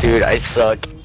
Dude, I suck.